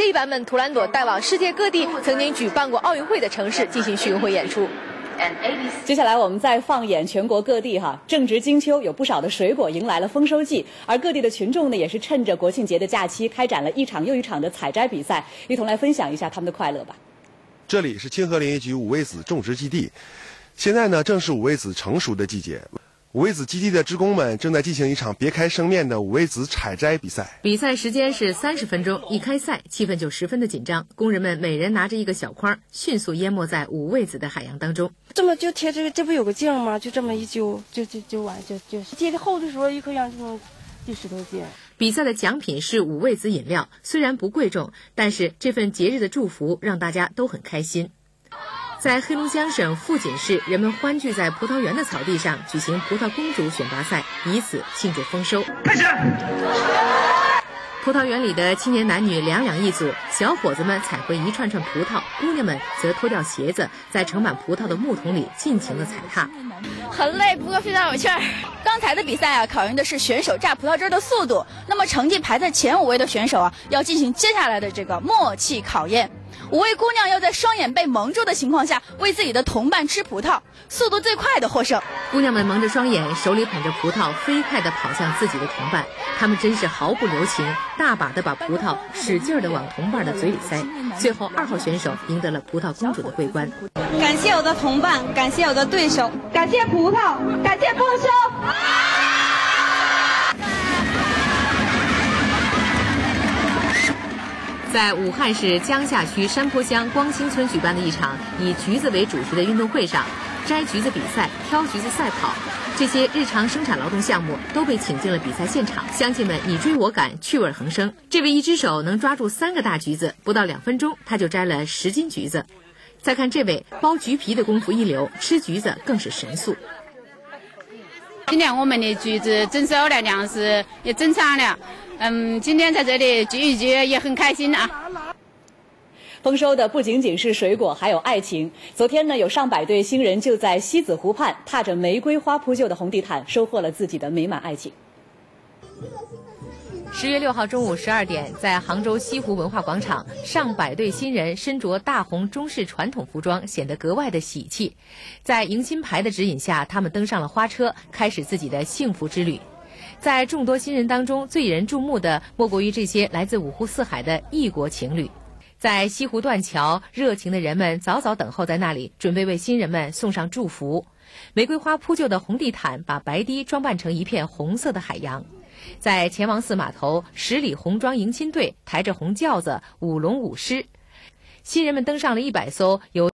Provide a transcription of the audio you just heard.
这一版本，图兰朵带往世界各地曾经举办过奥运会的城市进行巡回演出。接下来我们再放眼全国各地哈，正值金秋，有不少的水果迎来了丰收季，而各地的群众呢，也是趁着国庆节的假期，开展了一场又一场的采摘比赛，一同来分享一下他们的快乐吧。这里是清河林业局五味子种植基地，现在呢正是五味子成熟的季节。五味子基地的职工们正在进行一场别开生面的五味子采摘比赛。比赛时间是三十分钟，一开赛，气氛就十分的紧张。工人们每人拿着一个小筐，迅速淹没在五味子的海洋当中。这么就贴这个，这不有个镜吗？就这么一揪，就就就完，就就接的厚的时候，一颗样就能第十多斤。比赛的奖品是五味子饮料，虽然不贵重，但是这份节日的祝福让大家都很开心。在黑龙江省富锦市，人们欢聚在葡萄园的草地上举行葡萄公主选拔赛，以此庆祝丰收。开始。葡萄园里的青年男女两两一组，小伙子们采回一串串葡萄，姑娘们则脱掉鞋子，在盛满葡萄的木桶里尽情的踩踏。很累，不过非常有趣儿。刚才的比赛啊，考验的是选手榨葡萄汁的速度。那么成绩排在前五位的选手啊，要进行接下来的这个默契考验。五位姑娘要在双眼被蒙住的情况下，为自己的同伴吃葡萄，速度最快的获胜。姑娘们蒙着双眼，手里捧着葡萄，飞快地跑向自己的同伴。她们真是毫不留情，大把地把葡萄使劲地往同伴的嘴里塞。最后，二号选手赢得了葡萄公主的桂冠。感谢我的同伴，感谢我的对手，感谢葡萄，感谢在武汉市江夏区山坡乡光兴村举办的一场以橘子为主题的运动会上，摘橘子比赛、挑橘子赛跑，这些日常生产劳动项目都被请进了比赛现场。乡亲们你追我赶，趣味横生。这位一只手能抓住三个大橘子，不到两分钟他就摘了十斤橘子。再看这位剥橘皮的功夫一流，吃橘子更是神速。今年我们的橘子增收了量是也增产了。嗯，今天在这里聚一聚也很开心啊！丰收的不仅仅是水果，还有爱情。昨天呢，有上百对新人就在西子湖畔，踏着玫瑰花铺就的红地毯，收获了自己的美满爱情。十月六号中午十二点，在杭州西湖文化广场，上百对新人身着大红中式传统服装，显得格外的喜气。在迎新牌的指引下，他们登上了花车，开始自己的幸福之旅。在众多新人当中，最引人注目的莫过于这些来自五湖四海的异国情侣。在西湖断桥，热情的人们早早等候在那里，准备为新人们送上祝福。玫瑰花铺就的红地毯，把白堤装扮成一片红色的海洋。在钱王寺码头，十里红装迎亲队抬着红轿子，舞龙舞狮。新人们登上了一百艘由